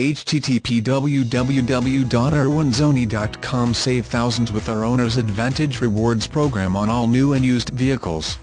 http www.irwinzoni.com Save thousands with our Owner's Advantage Rewards program on all new and used vehicles.